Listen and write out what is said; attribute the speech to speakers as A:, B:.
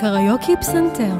A: קריוקי פסנתר.